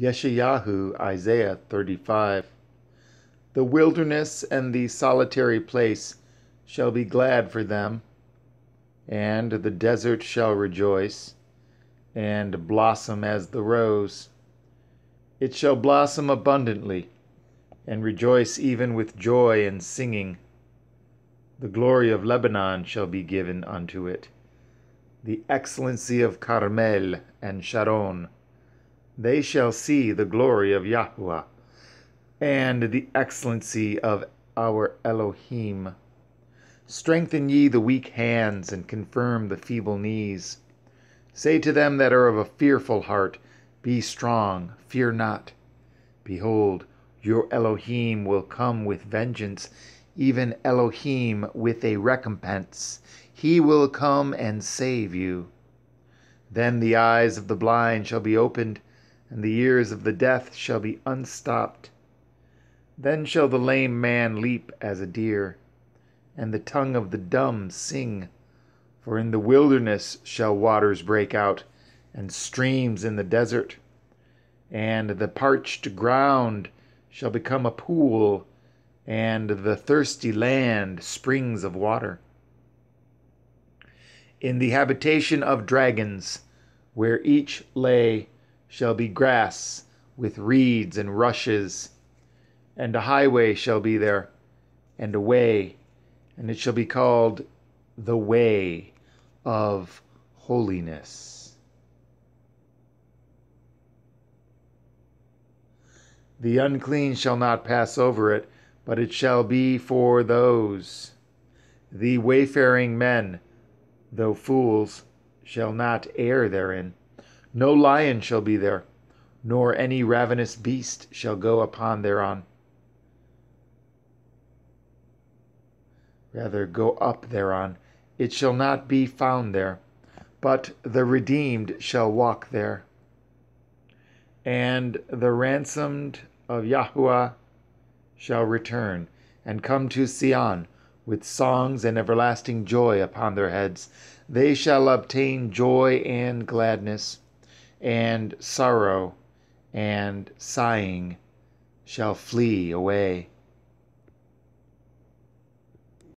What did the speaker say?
Yeshayahu, Isaiah 35. The wilderness and the solitary place shall be glad for them, and the desert shall rejoice, and blossom as the rose. It shall blossom abundantly, and rejoice even with joy and singing. The glory of Lebanon shall be given unto it, the excellency of Carmel and Sharon they shall see the glory of Yahweh and the excellency of our Elohim. Strengthen ye the weak hands and confirm the feeble knees. Say to them that are of a fearful heart, Be strong, fear not. Behold, your Elohim will come with vengeance, even Elohim with a recompense. He will come and save you. Then the eyes of the blind shall be opened and the ears of the deaf shall be unstopped. Then shall the lame man leap as a deer, and the tongue of the dumb sing. For in the wilderness shall waters break out, and streams in the desert. And the parched ground shall become a pool, and the thirsty land springs of water. In the habitation of dragons, where each lay shall be grass with reeds and rushes, and a highway shall be there, and a way, and it shall be called the way of holiness. The unclean shall not pass over it, but it shall be for those. The wayfaring men, though fools, shall not err therein. No lion shall be there, nor any ravenous beast shall go upon thereon. Rather, go up thereon. It shall not be found there, but the redeemed shall walk there. And the ransomed of Yahweh shall return and come to Sion with songs and everlasting joy upon their heads. They shall obtain joy and gladness and sorrow and sighing shall flee away.